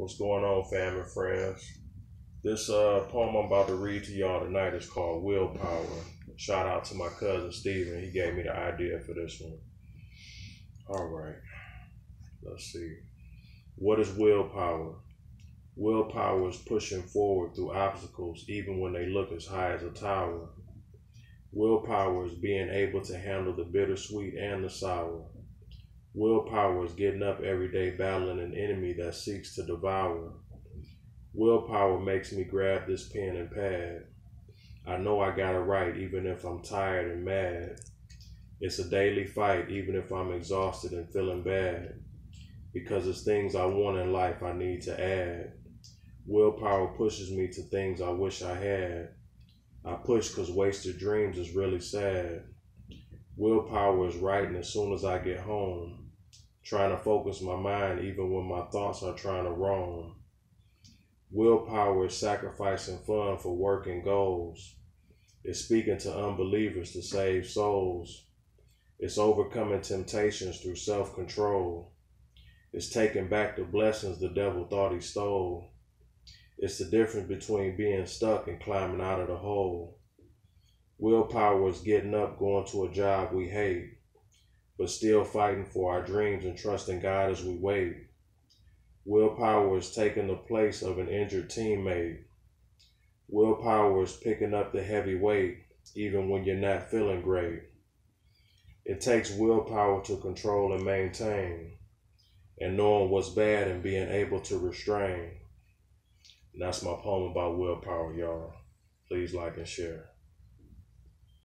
What's going on, family friends? This uh, poem I'm about to read to y'all tonight is called Willpower. Shout out to my cousin Steven. He gave me the idea for this one. All right. Let's see. What is willpower? Willpower is pushing forward through obstacles even when they look as high as a tower. Willpower is being able to handle the bittersweet and the sour. Willpower is getting up every day battling an enemy that seeks to devour. Willpower makes me grab this pen and pad. I know I gotta write even if I'm tired and mad. It's a daily fight even if I'm exhausted and feeling bad. Because it's things I want in life I need to add. Willpower pushes me to things I wish I had. I push cause wasted dreams is really sad. Willpower is writing as soon as I get home trying to focus my mind even when my thoughts are trying to roam. Willpower is sacrificing fun for work and goals. It's speaking to unbelievers to save souls. It's overcoming temptations through self control. It's taking back the blessings the devil thought he stole. It's the difference between being stuck and climbing out of the hole. Willpower is getting up, going to a job we hate but still fighting for our dreams and trusting God as we wait. Willpower is taking the place of an injured teammate. Willpower is picking up the heavy weight even when you're not feeling great. It takes willpower to control and maintain, and knowing what's bad and being able to restrain. And that's my poem about willpower, y'all. Please like and share.